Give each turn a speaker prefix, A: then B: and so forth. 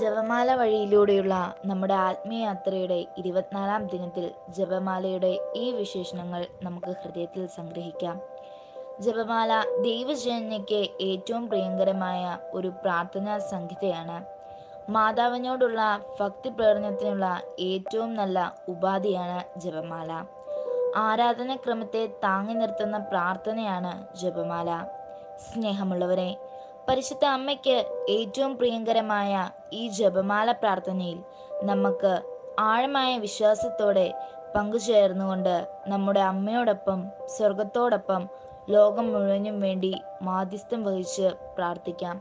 A: ജപമാല വഴിയിലൂടെയുള്ള നമ്മുടെ ആത്മീയ യാത്രയുടെ ഇരുപത്തിനാലാം ദിനത്തിൽ ജപമാലയുടെ ഈ വിശേഷണങ്ങൾ നമുക്ക് ഹൃദയത്തിൽ സംഗ്രഹിക്കാം. ജപമാല ദൈവജനയ്ക്ക് ഏറ്റവും പ്രിയങ്കരമായ ഒരു പ്രാർത്ഥനാ സംഹിതയാണ്. മാതാവിനോടുള്ള ഭക്തി പ്രകടനത്തിനുള്ള ഏറ്റവും നല്ല ഉപാധിയാണ് ജപമാല. ആരാധനാക്രമത്തെ താങ്ങി നിർത്തുന്ന പ്രാർത്ഥനയാണ് ജപമാല. സ്നേഹമുള്ളവരെ പരിശുദ്ധ അമ്മയ്ക്ക് ഏറ്റവും പ്രിയങ്കരമായ ഈ ജപമാല പ്രാർത്ഥനയിൽ നമുക്ക് ആഴമായ വിശ്വാസത്തോടെ പങ്കുചേർന്നുകൊണ്ട് നമ്മുടെ അമ്മയോടൊപ്പം സ്വർഗത്തോടൊപ്പം ലോകം മുഴുവനും വേണ്ടി മാധ്യസ്ഥം വഹിച്ച് പ്രാർത്ഥിക്കാം.